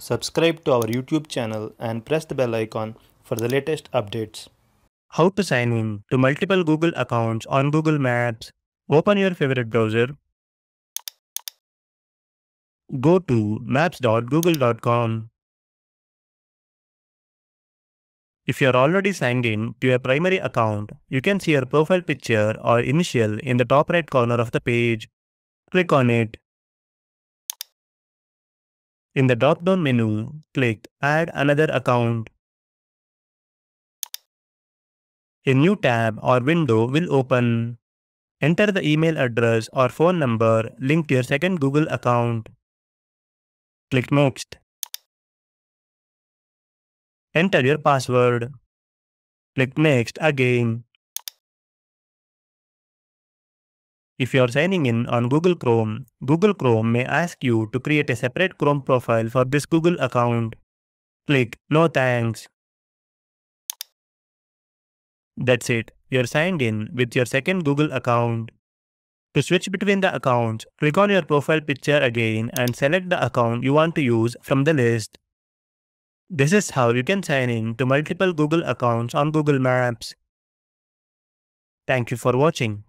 Subscribe to our YouTube channel and press the bell icon for the latest updates. How to sign in to multiple Google accounts on Google Maps. Open your favorite browser. Go to maps.google.com. If you are already signed in to a primary account, you can see your profile picture or initial in the top right corner of the page. Click on it. In the drop-down menu, click Add another account. A new tab or window will open. Enter the email address or phone number linked to your second Google account. Click Next. Enter your password. Click Next again. If you are signing in on Google Chrome, Google Chrome may ask you to create a separate Chrome profile for this Google account. Click No thanks. That's it. You're signed in with your second Google account. To switch between the accounts, click on your profile picture again and select the account you want to use from the list. This is how you can sign in to multiple Google accounts on Google Maps. Thank you for watching.